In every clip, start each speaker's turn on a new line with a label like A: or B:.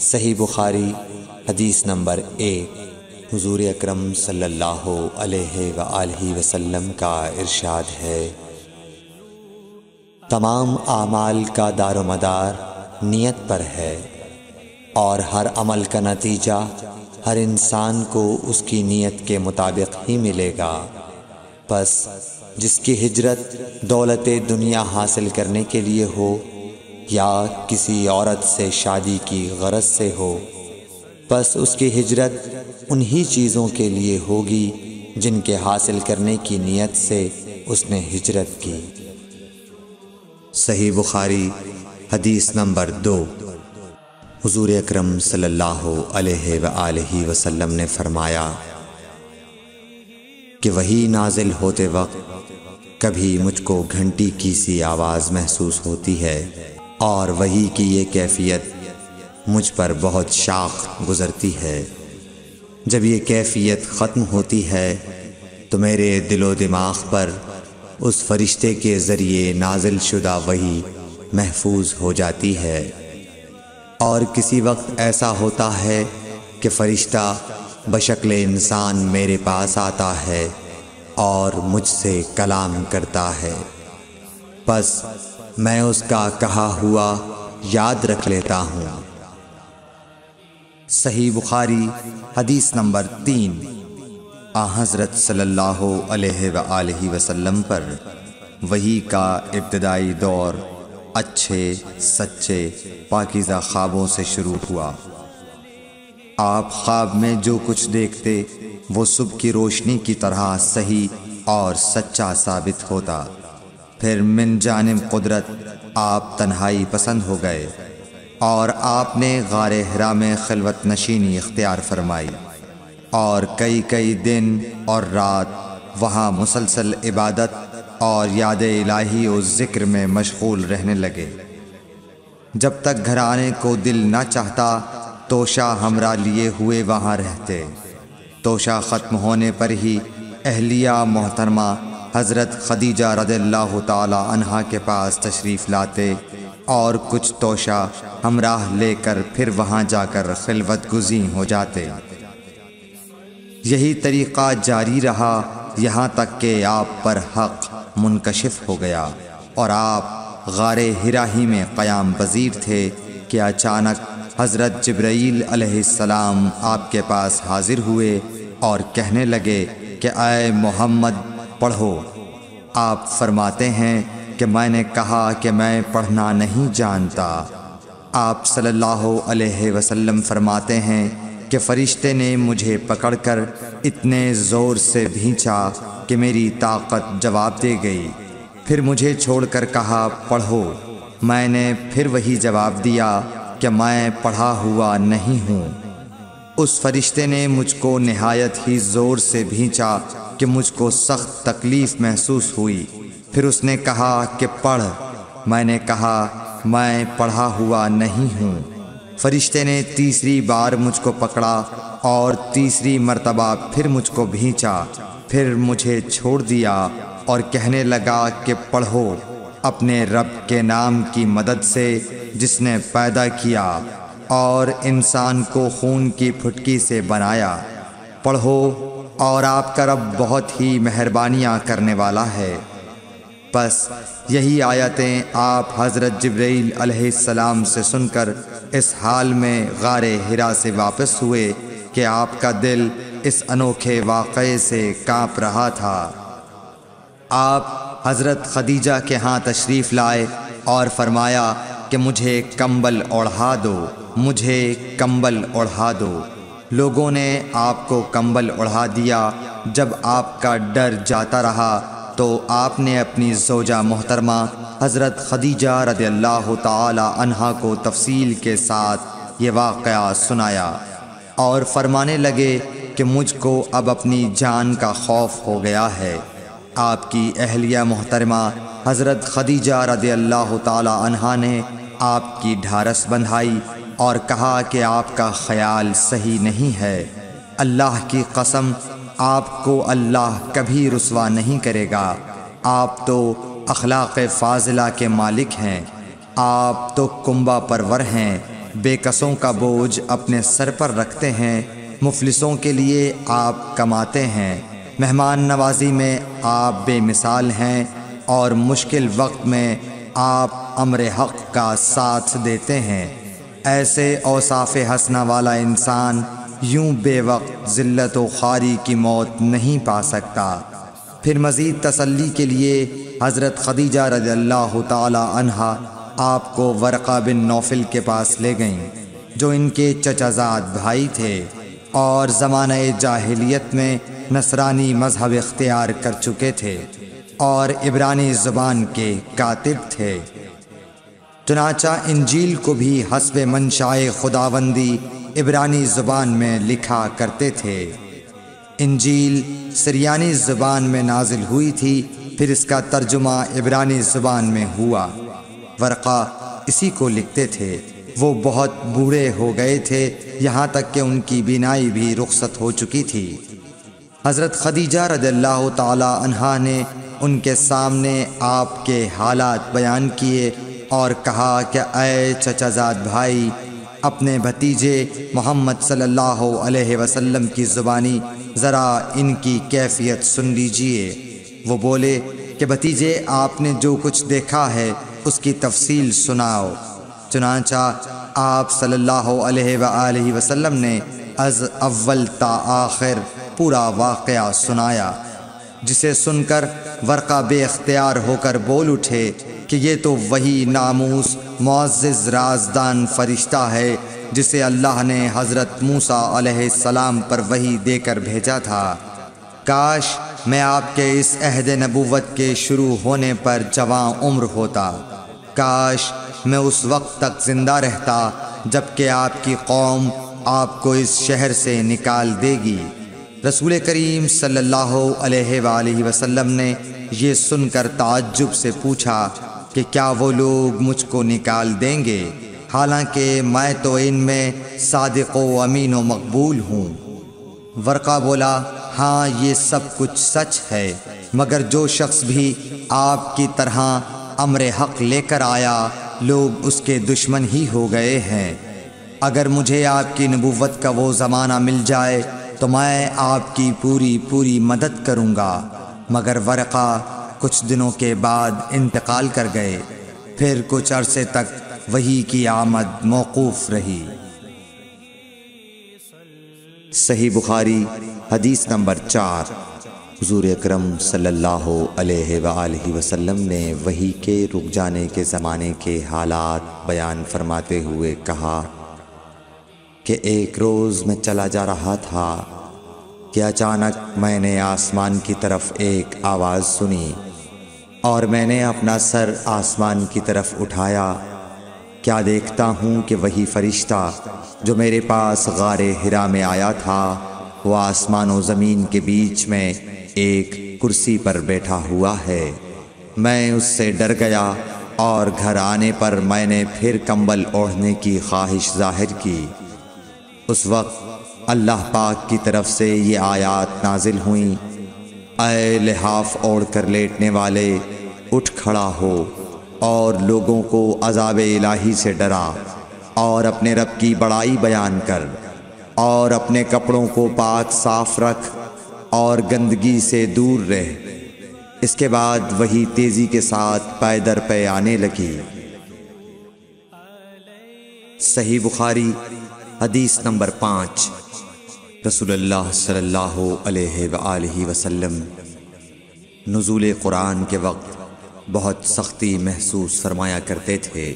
A: सही बुखारी, हदीस नंबर एक, हुजूर अकरम सल्लल्लाहु का इरशाद है। तमाम आमाल का दारोमदार नियत पर है और हर अमल का नतीजा हर इंसान को उसकी नीयत के मुताबिक ही मिलेगा। बस जिसकी हिजरत दौलत दुनिया हासिल करने के लिए हो, या किसी औरत से शादी की गरज से हो, बस उसकी हिजरत उन्हीं चीज़ों के लिए होगी जिनके हासिल करने की नीयत से उसने हिजरत की। सही बुखारी, हदीस नंबर दो। हुजूर अकरम सल्लल्लाहु अलैहि वसल्लम ने फरमाया कि वही नाजिल होते वक्त कभी मुझको घंटी की सी आवाज़ महसूस होती है और वही की ये कैफियत मुझ पर बहुत शाख गुज़रती है। जब ये कैफियत ख़त्म होती है तो मेरे दिलो दिमाग पर उस फरिश्ते के ज़रिए नाजिल शुदा वही महफूज हो जाती है। और किसी वक्त ऐसा होता है कि फ़रिश्ता बशक्ल इंसान मेरे पास आता है और मुझसे कलाम करता है। बस मैं उसका कहा हुआ याद रख लेता हूँ। सही बुखारी, हदीस नंबर तीन, आ हज़रत अलैहि वसल्लम पर। वही का इब्तदाई दौर अच्छे, सच्चे, पाकिज़ा ख्वाबों से शुरू हुआ। आप ख्वाब में जो कुछ देखते, वो सुबह की रोशनी की तरह सही और सच्चा साबित होता। फिर मिन जानब कुदरत, आप तन्हाई पसंद हो गए और आपने गार हरा में खलवत नशीनी इख्तियार फरमाई। और कई कई दिन और रात वहाँ मुसलसल इबादत और याद इलाही और ज़िक्र में मशगूल रहने लगे। जब तक घर आने को दिल ना चाहता तोशा हमरा लिए हुए वहाँ रहते। तोशा ख़त्म होने पर ही अहलिया मोहतरमा हज़रत खदीजा रदल्ला तहा के पास तशरीफ़ लाते और कुछ तोशा हमराह लेकर फिर वहाँ जाकर खिलवत गुजी हो जाते। यही तरीक़ा जारी रहा, यहाँ तक कि आप पर हक मुनकशिफ हो गया और आप गार हिराही में क़याम पजीर थे कि अचानक हज़रत जब्राईल अलैहिस्सलाम आपके पास हाजिर हुए और कहने लगे कि आए मोहम्मद, पढ़ो। आप फरमाते हैं कि मैंने कहा कि मैं पढ़ना नहीं जानता। आप सल्लल्लाहु अलैहि वसल्लम फरमाते हैं कि फ़रिश्ते ने मुझे पकड़कर इतने ज़ोर से भींचा कि मेरी ताकत जवाब दे गई। फिर मुझे छोड़कर कहा, पढ़ो। मैंने फिर वही जवाब दिया कि मैं पढ़ा हुआ नहीं हूँ। उस फरिश्ते ने मुझको नहायत ही ज़ोर से भींचा कि मुझको सख्त तकलीफ़ महसूस हुई। फिर उसने कहा कि पढ़। मैंने कहा, मैं पढ़ा हुआ नहीं हूँ। फरिश्ते ने तीसरी बार मुझको पकड़ा और तीसरी मर्तबा फिर मुझको भींचा। फिर मुझे छोड़ दिया और कहने लगा कि पढ़ो, अपने रब के नाम की मदद से जिसने पैदा किया और इंसान को खून की फुटकी से बनाया। पढ़ो, और आपका रब बहुत ही मेहरबानियाँ करने वाला है। बस यही आयतें आप हज़रत जब्राईल अलैहिस्सलाम से सुनकर इस हाल में गार हिरा से वापस हुए कि आपका दिल इस अनोखे वाक़े से काँप रहा था। आप हज़रत खदीजा के यहाँ तशरीफ़ लाए और फरमाया कि मुझे कंबल ओढ़ा दो, मुझे कंबल ओढ़ा दो। लोगों ने आपको कंबल ओढ़ा दिया। जब आपका डर जाता रहा तो आपने अपनी जोजा मोहतरमा हज़रत खदीजा रद अल्लाह तहा को तफसील के साथ ये वाक़ सुनाया और फरमाने लगे कि मुझको अब अपनी जान का खौफ हो गया है। आपकी अहलिया मोहतरमा हज़रत खदीजा रद अल्लाह तहा ने आपकी ढारस बंधाई और कहा कि आपका ख्याल सही नहीं है। अल्लाह की कसम, आपको अल्लाह कभी रुसवा नहीं करेगा। आप तो अखलाक फ़ाजिला के मालिक हैं। आप तो कुंबा परवर हैं। बेकसों का बोझ अपने सर पर रखते हैं। मुफलिसों के लिए आप कमाते हैं। मेहमान नवाजी में आप बेमिसाल हैं और मुश्किल वक्त में आप अमर हक़ का साथ देते हैं। ऐसे औसाफ हंसना वाला इंसान यूँ बेवक्त ज़िल्लत व खारी की मौत नहीं पा सकता। फिर मज़ीद तसल्ली के लिए हज़रत खदीजा रज़ल्ला तहा आपको वरक़ा बिन नौफिल के पास ले गईं, जो इनके चचाजाद भाई थे और ज़माना जाहिलियत में नसरानी मज़हब इख्तियार कर चुके थे और इब्रानी ज़ुबान के कातिब थे। चनाचा इंजील को भी हसब मनशाए खुदाबंदी इबरानी ज़ुबान में लिखा करते थे। इंजील सरियानी ज़ुबान में नाजिल हुई थी, फिर इसका तर्जुमा इबरानी ज़ुबान में हुआ। वरक़ा इसी को लिखते थे। वो बहुत बूढ़े हो गए थे, यहाँ तक कि उनकी बीनाई भी रुखसत हो चुकी थी। हज़रत खदीजा रदल्ला तहा ने उनके सामने आपके हालात बयान किए और कहा कि अय चचाजाद भाई, अपने भतीजे मोहम्मद सल्लल्लाहु अलैहि वसल्लम की ज़ुबानी ज़रा इनकी कैफियत सुन लीजिए। वो बोले कि भतीजे, आपने जो कुछ देखा है, उसकी तफसील सुनाओ। चुनाचा आप सल्लल्लाहु अलैहि वसल्लम ने अज अव्वल ता आखिर पूरा वाक़ सुनाया, जिसे सुनकर वर्का बेख्तियार होकर बोल उठे कि ये तो वही नामूस मुआज़ राजदान फरिश्ता है, जिसे अल्लाह ने हज़रत मूसा सलाम पर वही देकर भेजा था। काश मैं आपके इस अहद नबूवत के शुरू होने पर जवां उम्र होता। काश मैं उस वक्त तक ज़िंदा रहता, जबकि आपकी कौम आपको इस शहर से निकाल देगी। रसूल करीम सल्लल्लाहु अलैहि वसल्लम ने ये सुनकर ताज्जुब से पूछा कि क्या वो लोग मुझको निकाल देंगे? हालाँकि मैं तो इनमें सादिक व अमीन व मकबूल हूँ। वर्का बोला हाँ ये सब कुछ सच है। मगर जो शख्स भी आपकी तरह अमर हक लेकर आया, लोग उसके दुश्मन ही हो गए हैं। अगर मुझे आपकी नबूवत का वो ज़माना मिल जाए तो मैं आपकी पूरी पूरी मदद करूँगा। मगर वरक़ा कुछ दिनों के बाद इंतकाल कर गए। फिर कुछ अरसे तक वही की आमद मौकूफ़ रही। सही बुखारी, हदीस नंबर चार। हजूर अक्रम वसल्लम ने वही के रुक जाने के ज़माने के हालात बयान फरमाते हुए कहा कि एक रोज़ मैं चला जा रहा था कि अचानक मैंने आसमान की तरफ़ एक आवाज़ सुनी। और मैंने अपना सर आसमान की तरफ़ उठाया। क्या देखता हूँ कि वही फरिश्ता जो मेरे पास गार हिरा में आया था वह आसमान व ज़मीन के बीच में एक कुर्सी पर बैठा हुआ है। मैं उससे डर गया और घर आने पर मैंने फिर कंबल ओढ़ने की ख्वाहिश ज़ाहिर की। उस वक्त अल्लाह पाक की तरफ़ से ये आयात नाजिल हुई। अय लिहाफ ओढ़ कर लेटने वाले उठ खड़ा हो और लोगों को अजाब इलाही से डरा और अपने रब की बड़ाई बयान कर और अपने कपड़ों को पाक साफ़ रख और गंदगी से दूर रह। इसके बाद वही तेज़ी के साथ पैदर पे आने लगी। सही बुखारी, हदीस नंबर पाँच। सल्लल्लाहु अलैहि वसल्लम, नज़ुल कुरान के वक्त बहुत सख्ती महसूस फरमाया करते थे।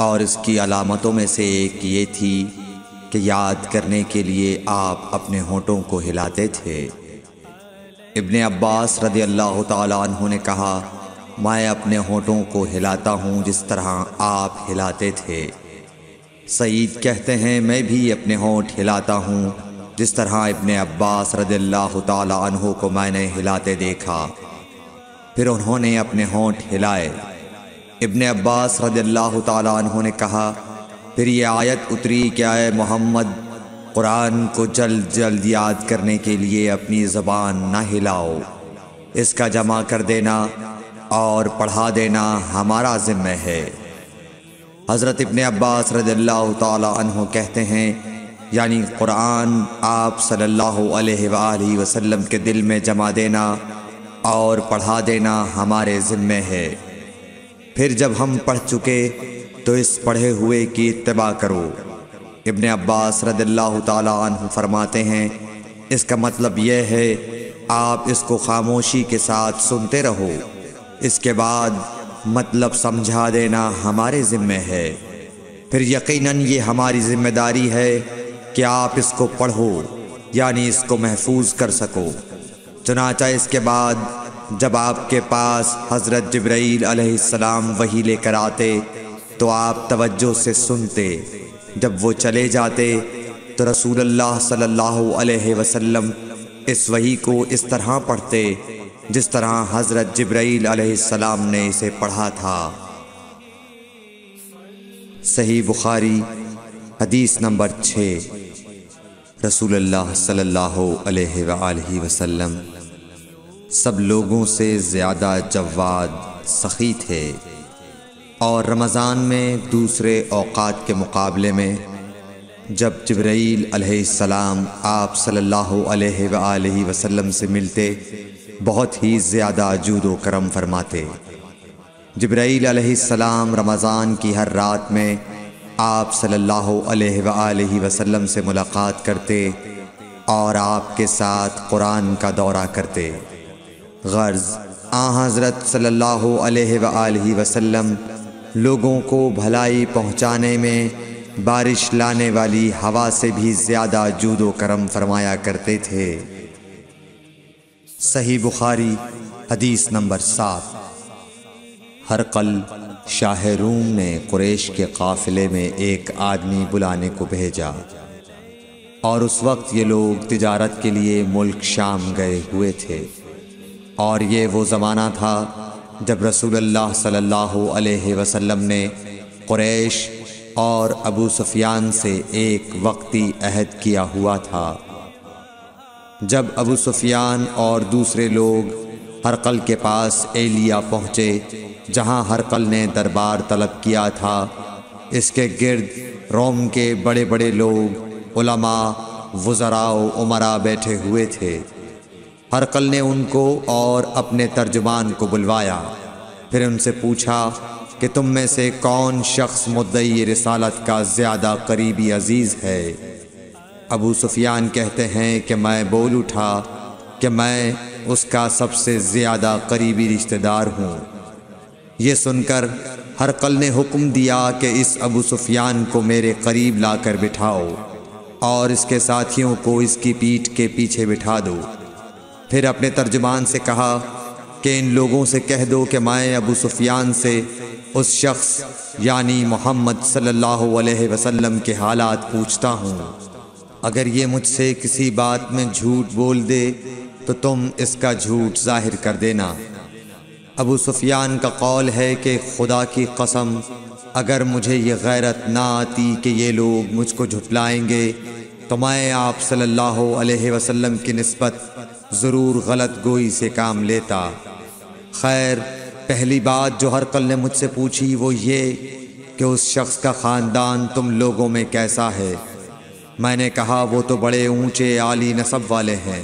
A: और इसकी अलामतों में से एक ये थी कि याद करने के लिए आप अपने होठों को हिलाते थे। इब्ने अब्बास रदी अल्लाह तु ने कहा, मैं अपने होठों को हिलाता हूँ जिस तरह आप हिलाते थे। सईद कहते हैं, मैं भी अपने होठ हिलाता हूँ जिस तरह इब्ने अब्बास रदी अल्लाह तु को मैंने हिलाते देखा। फिर उन्होंने अपने होठ हिलाए। इब्ने अब्बास रदी अल्लाह तु ने कहा, फिर ये आयत उतरी क्या है मोहम्मद? कुरान को जल्द जल्द याद करने के लिए अपनी ज़बान ना हिलाओ। इसका जमा कर देना और पढ़ा देना हमारा ज़िम्मे है। हज़रत इबन अब्बास रज़ल्लाहु ताला अन्हो कहते हैं, यानी कुरान आप सल्लल्लाहु अलैहि वसल्लम के दिल में जमा देना और पढ़ा देना हमारे ज़िम्मे है। फिर जब हम पढ़ चुके तो इस पढ़े हुए की इतबा करो। इब्ने अब्बास रदल्ला तु फरमाते हैं, इसका मतलब यह है, आप इसको खामोशी के साथ सुनते रहो। इसके बाद मतलब समझा देना हमारे ज़िम्मे है। फिर यकीनन ये हमारी ज़िम्मेदारी है कि आप इसको पढ़ो, यानी इसको महफूज कर सको। चुनाचा इसके बाद, जब आपके पास हज़रत जब्राईल अलैहिस्सलाम वही लेकर आते तो आप तवज्जो से सुनते। जब वो चले जाते तो रसूलुल्लाह सल्लल्लाहु अलैहि वसल्लम इस वही को इस तरह पढ़ते, जिस तरह हज़रत जब्राईल अलैहिस्सलाम ने इसे पढ़ा था। सही बुखारी, हदीस नंबर छः। रसूलुल्लाह सल्लल्लाहु वसल्लम, सब लोगों से ज़्यादा जवाद सखी थे। और रमज़ान में दूसरे अवकात के मुकाबले में, जब जब्राईल अलैहिस्सलाम आप सल्लल्लाहु अलैहि वसल्लम से मिलते, बहुत ही ज़्यादा जूदो करम फरमाते जब्राईल अलैहिस्सलाम रमज़ान की हर रात में आप सल्लल्लाहु अलैहि वसल्लम से मुलाकात करते और आपके साथ कुरान का दौरा करते। गर्ज, आ हज़रत सल्लल्लाहु अलैहि वसल्लम लोगों को भलाई पहुँचाने में बारिश लाने वाली हवा से भी ज़्यादा जूदो करम फरमाया करते थे। सही बुखारी, हदीस नंबर सात। हर कल शाह रूम ने कुरेश के काफ़िले में एक आदमी बुलाने को भेजा। और उस वक्त ये लोग तिजारत के लिए मुल्क शाम गए हुए थे। और ये वो ज़माना था जब रसूलुल्लाह सल्लल्लाहु अलैहि वसल्लम ने कुरैश और अबू सुफियान से एक वक्ती अहद किया हुआ था। जब अबू सुफियान और दूसरे लोग हरकल के पास एलिया पहुँचे जहाँ हरकल ने दरबार तलब किया था। इसके गिर्द रोम के बड़े बड़े लोग, उलमा वज़राओ उमरा बैठे हुए थे। हरकल ने उनको और अपने तर्जुमान को बुलवाया। फिर उनसे पूछा कि तुम में से कौन शख्स मुद्दई रसालत का ज़्यादा करीबी अज़ीज़ है? अबू सुफियान कहते हैं कि मैं बोल उठा कि मैं उसका सबसे ज़्यादा करीबी रिश्तेदार हूँ। ये सुनकर हरकल ने हुक्म दिया कि इस अबू सुफियान को मेरे करीब लाकर बिठाओ और इसके साथियों को इसकी पीठ के पीछे बिठा दो। फिर अपने तर्जुमान से कहा कि इन लोगों से कह दो कि मैं अबू सुफियान से उस शख्स, यानी मोहम्मद सल्लल्लाहु अलैहि वसल्लम के हालात पूछता हूँ। अगर ये मुझसे किसी बात में झूठ बोल दे तो तुम इसका झूठ ज़ाहिर कर देना। अबू सुफियान का कौल है कि खुदा की कसम, अगर मुझे ये गैरत ना आती कि ये लोग मुझको झुटलाएँगे तो मैं आप सल्लल्लाहु अलैहि वसल्लम की नस्बत ज़रूर गलत गोई से काम लेता। खैर, पहली बात जो हर कल ने मुझसे पूछी वो ये कि उस शख्स का ख़ानदान तुम लोगों में कैसा है। मैंने कहा, वो तो बड़े ऊँचे आली नसब वाले हैं।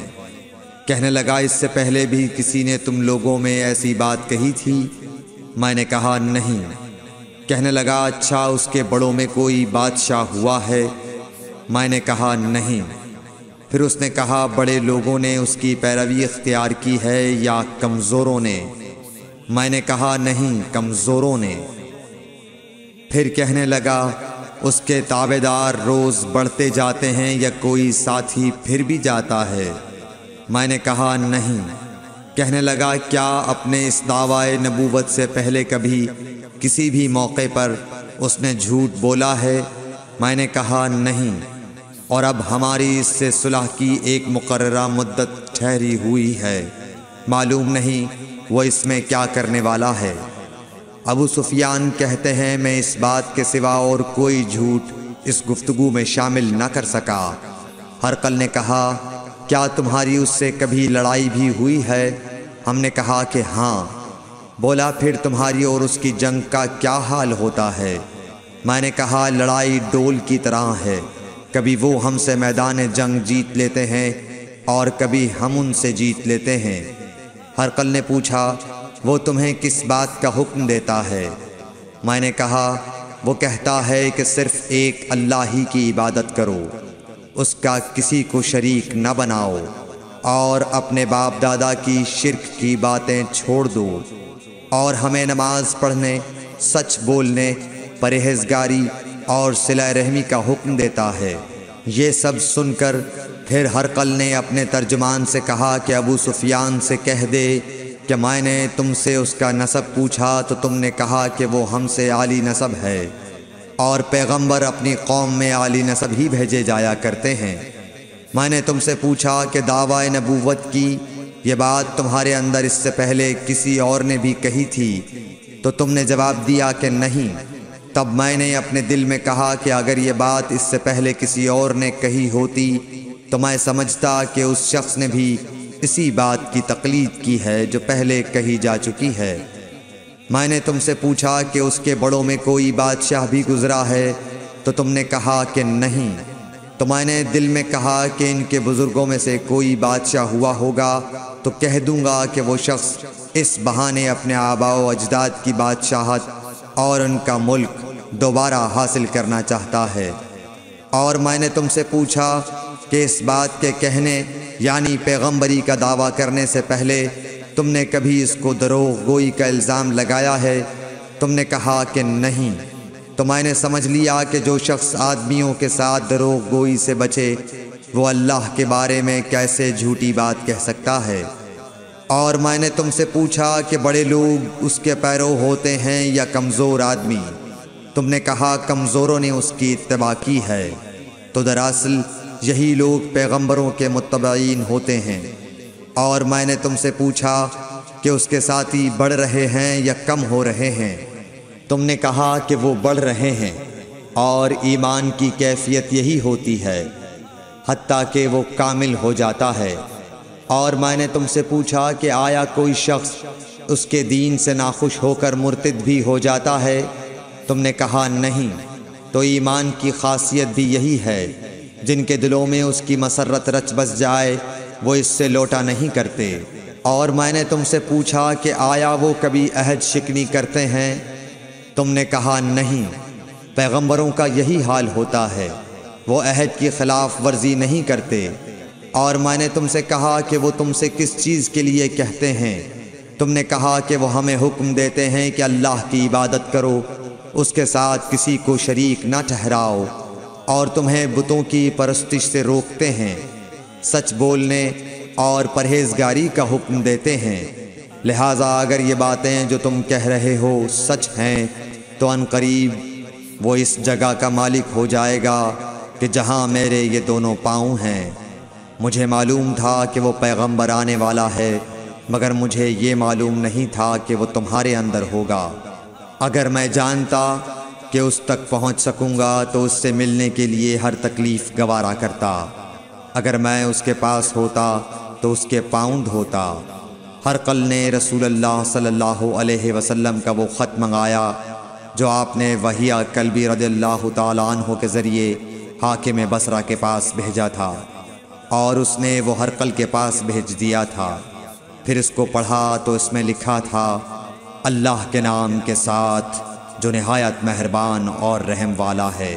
A: कहने लगा, इससे पहले भी किसी ने तुम लोगों में ऐसी बात कही थी? मैंने कहा, नहीं। कहने लगा अच्छा उसके बड़ों में कोई बादशाह हुआ है? मैंने कहा, नहीं। फिर उसने कहा, बड़े लोगों ने उसकी पैरवी इख्तियार की है या कमज़ोरों ने? मैंने कहा, नहीं, कमज़ोरों ने। फिर कहने लगा, उसके ताबेदार रोज़ बढ़ते जाते हैं या कोई साथी फिर भी जाता है? मैंने कहा, नहीं। कहने लगा, क्या अपने इस दावाए नबूवत से पहले कभी किसी भी मौके पर उसने झूठ बोला है? मैंने कहा, नहीं। और अब हमारी इससे सुलह की एक मुकर्रा मुद्दत ठहरी हुई है। मालूम नहीं वो इसमें क्या करने वाला है। अबू सुफियान कहते हैं, मैं इस बात के सिवा और कोई झूठ इस गुफ्तगु में शामिल न कर सका। हरकल ने कहा क्या तुम्हारी उससे कभी लड़ाई भी हुई है? हमने कहा कि हाँ। बोला, फिर तुम्हारी और उसकी जंग का क्या हाल होता है? मैंने कहा, लड़ाई डोल की तरह है। कभी वो हमसे मैदान जंग जीत लेते हैं और कभी हम उनसे जीत लेते हैं। हरकल ने पूछा, वो तुम्हें किस बात का हुक्म देता है? मैंने कहा, वो कहता है कि सिर्फ़ एक अल्लाह ही की इबादत करो। उसका किसी को शरीक न बनाओ और अपने बाप दादा की शिरक की बातें छोड़ दो और हमें नमाज़ पढ़ने, सच बोलने, परहेजगारी और सिला रहमी का हुक्म देता है। ये सब सुनकर फिर हरकल ने अपने तर्जुमान से कहा कि अबू सुफियान से कह दे कि मैंने तुमसे उसका नसब पूछा तो तुमने कहा कि वो हमसे आली नसब है। और पैगंबर अपनी कौम में आली नसब ही भेजे जाया करते हैं। मैंने तुमसे पूछा कि दावा नबूवत की, ये बात तुम्हारे अंदर इससे पहले किसी और ने भी कही थी? तो तुमने जवाब दिया कि नहीं। तब मैंने अपने दिल में कहा कि अगर ये बात इससे पहले किसी और ने कही होती तो मैं समझता कि उस शख्स ने भी इसी बात की तकलीद की है जो पहले कही जा चुकी है। मैंने तुमसे पूछा कि उसके बड़ों में कोई बादशाह भी गुजरा है तो तुमने कहा कि नहीं। तो मैंने दिल में कहा कि इनके बुज़ुर्गों में से कोई बादशाह हुआ होगा तो कह दूँगा कि वो शख्स इस बहाने अपने आबाओ अजदाद की बादशाहत और उनका मुल्क दोबारा हासिल करना चाहता है। और मैंने तुमसे पूछा कि इस बात के कहने, यानी पैगंबरी का दावा करने से पहले तुमने कभी इसको दरोग गोई का इल्ज़ाम लगाया है? तुमने कहा कि नहीं। तो मैंने समझ लिया कि जो शख्स आदमियों के साथ दरोग गोई से बचे, वो अल्लाह के बारे में कैसे झूठी बात कह सकता है? और मैंने तुमसे पूछा कि बड़े लोग उसके पैरों होते हैं या कमज़ोर आदमी? तुमने कहा, कमज़ोरों ने उसकी इतबा की है। तो दरअसल, यही लोग पैगंबरों के मुतबीन होते हैं। और मैंने तुमसे पूछा कि उसके साथी बढ़ रहे हैं या कम हो रहे हैं। तुमने कहा कि वो बढ़ रहे हैं और ईमान की कैफियत यही होती है हती कि वो कामिल हो जाता है। और मैंने तुमसे पूछा कि आया कोई शख्स उसके दीन से नाखुश होकर मुर्तद भी हो जाता है? तुमने कहा, नहीं। तो ईमान की खासियत भी यही है, जिनके दिलों में उसकी मसरत रच बस जाए वो इससे लोटा नहीं करते। और मैंने तुमसे पूछा कि आया वो कभी अहद शिकनी करते हैं? तुमने कहा, नहीं, पैगंबरों का यही हाल होता है। वो अहद की ख़िलाफ़ वर्जी नहीं करते। और मैंने तुमसे कहा कि वो तुमसे किस चीज़ के लिए कहते हैं? तुमने कहा कि वो हमें हुक्म देते हैं कि अल्लाह की इबादत करो, उसके साथ किसी को शरीक न ठहराओ, और तुम्हें बुतों की परस्तिश से रोकते हैं। सच बोलने और परहेजगारी का हुक्म देते हैं। लिहाजा अगर ये बातें जो तुम कह रहे हो सच हैं तो अनकरीब वो इस जगह का मालिक हो जाएगा कि जहाँ मेरे ये दोनों पाँव हैं। मुझे मालूम था कि वो पैगंबर आने वाला है, मगर मुझे ये मालूम नहीं था कि वो तुम्हारे अंदर होगा। अगर मैं जानता कि उस तक पहुँच सकूँगा तो उससे मिलने के लिए हर तकलीफ़ गवारा करता। अगर मैं उसके पास होता तो उसके पाउंड होता। हर कल ने रसूल अल्लाह सल्लल्लाहु अलैहि वसल्लम का वो ख़त मंगाया, जो आपने वहिया कलबी रदल्ला तु के ज़रिए हाकिम बसरा के पास भेजा था, और उसने वो हर कल के पास भेज दिया था। फिर इसको पढ़ा तो इसमें लिखा था, अल्लाह के नाम के साथ, जो नहायत मेहरबान और रहम वाला है।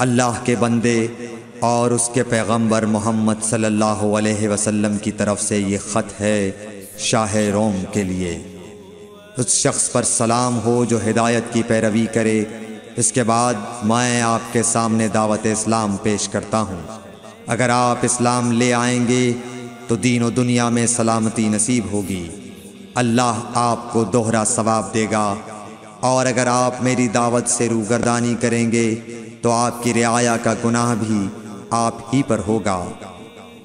A: अल्लाह के बंदे और उसके पैगंबर मोहम्मद सल्लल्लाहु अलैहि वसल्लम की तरफ़ से ये ख़त है शाह रोम के लिए। उस शख्स पर सलाम हो जो हिदायत की पैरवी करे। इसके बाद मैं आपके सामने दावत इस्लाम पेश करता हूँ। अगर आप इस्लाम ले आएँगे तो दीन दुनिया में सलामती नसीब होगी। अल्लाह आपको दोहरा सवाब देगा। और अगर आप मेरी दावत से रूगरदानी करेंगे तो आपकी रियाया का गुनाह भी आप ही पर होगा।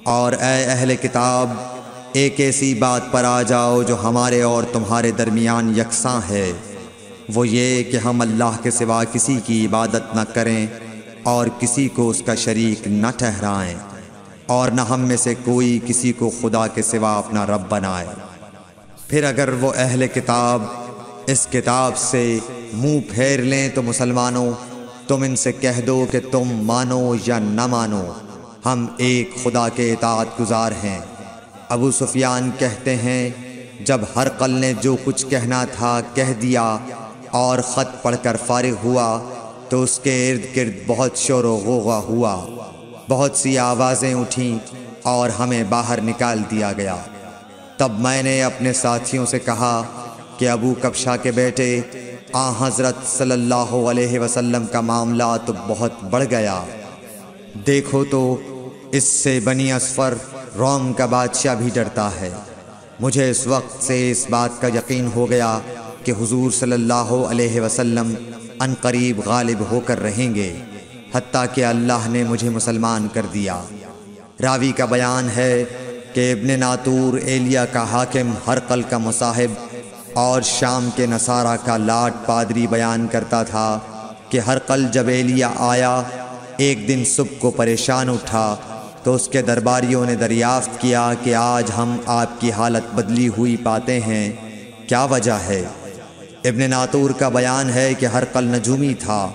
A: और ए अहल किताब, एक ऐसी बात पर आ जाओ जो हमारे और तुम्हारे दरमियान यकसा है। वो ये कि हम अल्लाह के सिवा किसी की इबादत न करें और किसी को उसका शरीक न ठहराएँ और न हम में से कोई किसी को खुदा के सिवा अपना रब बनाए। फिर अगर वो अहल किताब इस किताब से मुँह फेर लें तो मुसलमानों तुम इनसे कह दो कि तुम मानो या न मानो, हम एक खुदा के इतात गुजार हैं। अबू सुफियान कहते हैं, जब हर कल ने जो कुछ कहना था कह दिया और ख़त पढ़कर फारिग हुआ तो उसके इर्द गिर्द बहुत शोर गोगा हुआ। बहुत सी आवाज़ें उठीं और हमें बाहर निकाल दिया गया। तब मैंने अपने साथियों से कहा कि अबू कबशा के बेटे आ हज़रत सल्लल्लाहु अलैहि वसल्लम का मामला तो बहुत बढ़ गया। देखो तो इससे बनी असफ़र रोम का बादशाह भी डरता है। मुझे इस वक्त से इस बात का यकीन हो गया कि हुजूर सल्लल्लाहु अलैहि वसल्लम अनकरीब गालिब होकर रहेंगे हती कि अल्लाह ने मुझे मुसलमान कर दिया। रावी का बयान है कि इब्न नातूर एलिया का हाकिम हर कल का मुसाहिब और शाम के नसारा का लाट पादरी बयान करता था कि हर कल जब एलिया आया, एक दिन सुबह को परेशान उठा तो उसके दरबारियों ने दरियाफ्त किया कि आज हम आपकी हालत बदली हुई पाते हैं। क्या वजह है? इब्न नातूर का बयान है कि हर कल नजूमी था।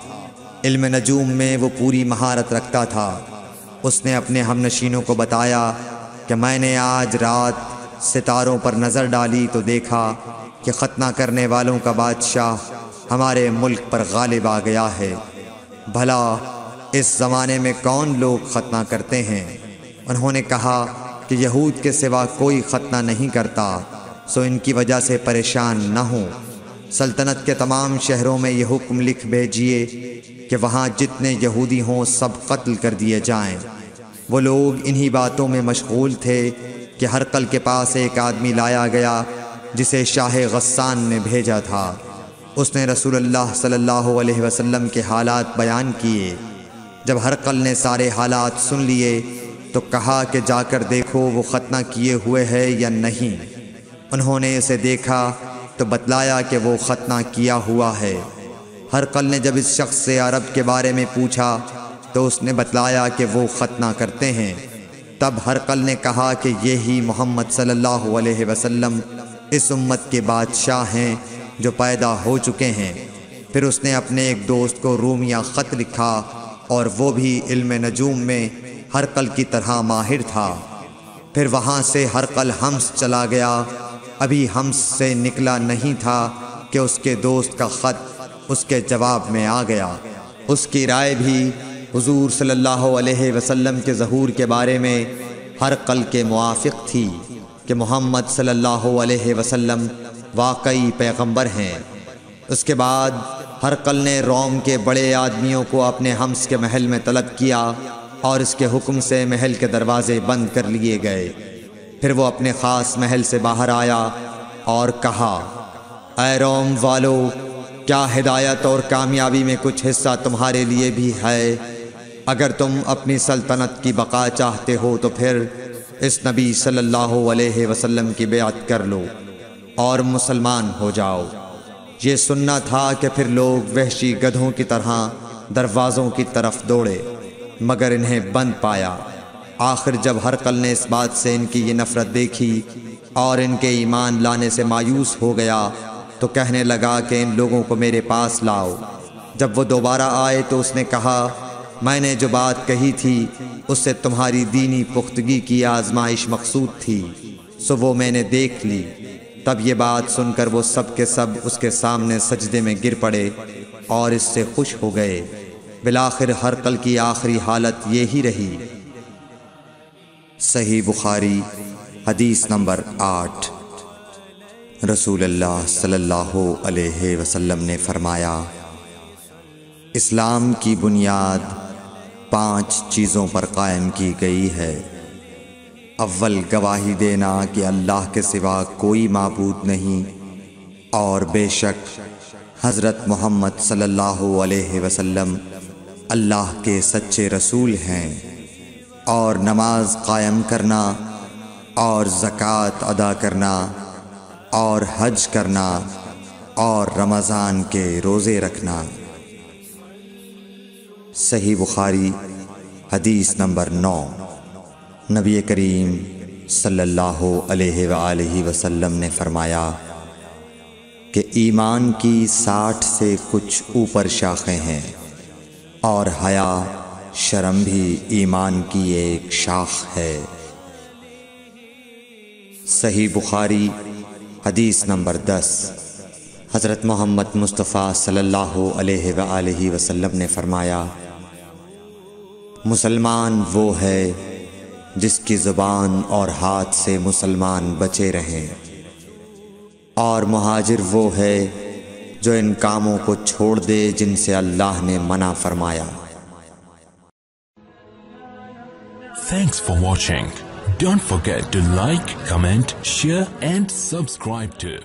A: इल्म नजूम में वो पूरी महारत रखता था। उसने अपने हम नशीनों को बताया कि मैंने आज रात सितारों पर नज़र डाली तो देखा कि ख़तना करने वालों का बादशाह हमारे मुल्क पर गालिब आ गया है। भला, इस ज़माने में कौन लोग ख़तना करते हैं? उन्होंने कहा कि यहूद के सिवा कोई ख़तना नहीं करता, सो इनकी वजह से परेशान न हो। सल्तनत के तमाम शहरों में यह हुक्म लिख भेजिए कि वहाँ जितने यहूदी हों सब कत्ल कर दिए जाएँ। वो लोग इन्हीं बातों में मशगूल थे कि हर कल के पास एक आदमी लाया गया जिसे शाह गस्सान ने भेजा था। उसने रसूलुल्लाह सल्लल्लाहु अलैहि वसल्लम के हालात बयान किए। जब हर कल ने सारे हालात सुन लिए तो कहा कि जाकर देखो वो ख़तना किए हुए है या नहीं। उन्होंने इसे देखा तो बतलाया कि वो ख़तना किया हुआ है। हर कल ने जब इस शख्स से अरब के बारे में पूछा तो उसने बतलाया कि वो ख़तना करते हैं। तब हर कल ने कहा कि यही मोहम्मद सल्लल्लाहु अलैहि वसल्लम इस उम्मत के बादशाह हैं जो पैदा हो चुके हैं। फिर उसने अपने एक दोस्त को रूमिया ख़त लिखा और वो भी इल्म नजूम में हर कल की तरह माहिर था। फिर वहाँ से हर कल हम्स चला गया। अभी हम्स से निकला नहीं था कि उसके दोस्त का ख़त उसके जवाब में आ गया। उसकी राय भी हुजूर सल्लल्लाहु अलैहि वसल्लम के ज़हूर के बारे में हर कल के मुआफ़ थी। कि मोहम्मद सल्लल्लाहु अलैहि वसल्लम वाकई पैगंबर हैं। उसके बाद हर कल ने रोम के बड़े आदमियों को अपने हम्स के महल में तलब किया और इसके हुक्म से महल के दरवाजे बंद कर लिए गए। फिर वो अपने ख़ास महल से बाहर आया और कहा ए रोम वालो, क्या हिदायत और कामयाबी में कुछ हिस्सा तुम्हारे लिए भी है? अगर तुम अपनी सल्तनत की बका चाहते हो तो फिर इस नबी सल्लल्लाहु अलैहि वसल्लम की बेअत कर लो और मुसलमान हो जाओ। ये सुनना था कि फिर लोग वहशी गधों की तरह दरवाज़ों की तरफ़ दौड़े, मगर इन्हें बंद पाया। आखिर जब हर कल ने इस बात से इनकी ये नफ़रत देखी और इनके ईमान लाने से मायूस हो गया तो कहने लगा कि इन लोगों को मेरे पास लाओ। जब वो दोबारा आए तो उसने कहा मैंने जो बात कही थी, उससे तुम्हारी दीनी पुख्तगी की आजमाइश मकसूद थी। सो वो मैंने देख ली। तब ये बात सुनकर वो सब के सब उसके सामने सजदे में गिर पड़े और इससे खुश हो गए। बिलाखिर हर कल की आखिरी हालत ये ही रही। सही बुखारी, हदीस नंबर आठ। रसूल अल्लाह सल्लल्लाहु अलैहि वसल्लम ने फरमाया, इस्लाम की बुनियाद पाँच चीज़ों पर कायम की गई है। अव्वल गवाही देना कि अल्लाह के सिवा कोई मबूद नहीं और बेशक हज़रत मोहम्मद सल्लल्लाहु अलैहि वसल्लम अल्लाह के सच्चे रसूल हैं और नमाज़ कायम करना और ज़क़़त अदा करना और हज करना और रमज़ान के रोज़े रखना। सही बुखारी, हदीस नंबर नौ। नबी करीम सल्लल्लाहु अलैहि वसल्लम ने फरमाया कि ईमान की साठ से कुछ ऊपर शाखें हैं और हया, शर्म भी ईमान की एक शाख है। सही बुखारी, हदीस नंबर दस। हज़रत मोहम्मद मुस्तफ़ा सल्लल्लाहु अलैहि वसल्लम ने फरमाया मुसलमान वो है जिसकी ज़ुबान और हाथ से मुसलमान बचे रहें। और महाजिर वो है जो इन कामों को छोड़ दे जिनसे अल्लाह ने मना फरमाया।
B: Thanks for watching don't forget to like comment share and subscribe to